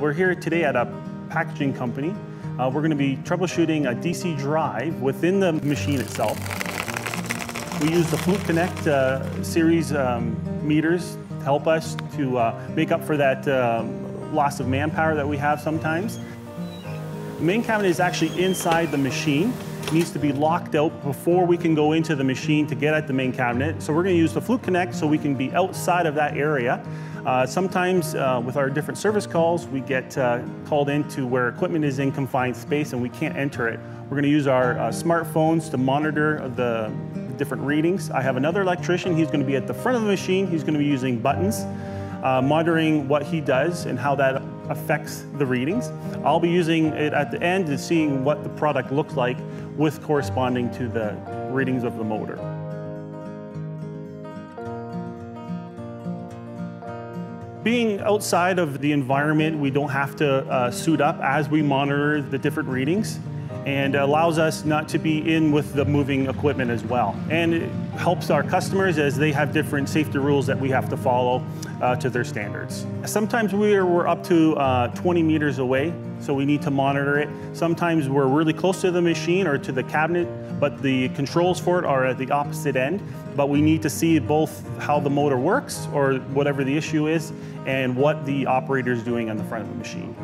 We're here today at a packaging company. Uh, we're going to be troubleshooting a DC drive within the machine itself. We use the Fluke Connect uh, series um, meters to help us to uh, make up for that um, loss of manpower that we have sometimes. The main cabinet is actually inside the machine. It needs to be locked out before we can go into the machine to get at the main cabinet. So we're going to use the Fluke Connect so we can be outside of that area. Uh, sometimes uh, with our different service calls, we get uh, called into where equipment is in confined space and we can't enter it. We're going to use our uh, smartphones to monitor the different readings. I have another electrician. He's going to be at the front of the machine. He's going to be using buttons, uh, monitoring what he does and how that affects the readings. I'll be using it at the end and seeing what the product looks like with corresponding to the readings of the motor. Being outside of the environment, we don't have to uh, suit up as we monitor the different readings and allows us not to be in with the moving equipment as well. And it helps our customers as they have different safety rules that we have to follow uh, to their standards. Sometimes we're, we're up to uh, 20 meters away, so we need to monitor it. Sometimes we're really close to the machine or to the cabinet, but the controls for it are at the opposite end. But we need to see both how the motor works or whatever the issue is and what the operator is doing on the front of the machine.